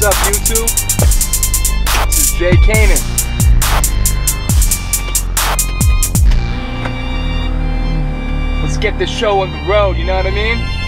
What's up, YouTube? This is Jay Kanan. Let's get this show on the road, you know what I mean?